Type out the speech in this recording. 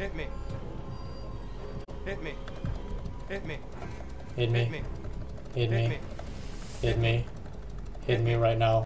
Hit me. Hit me. Hit me. Hit me! Hit me. Hit me. Hit me. Hit me right now.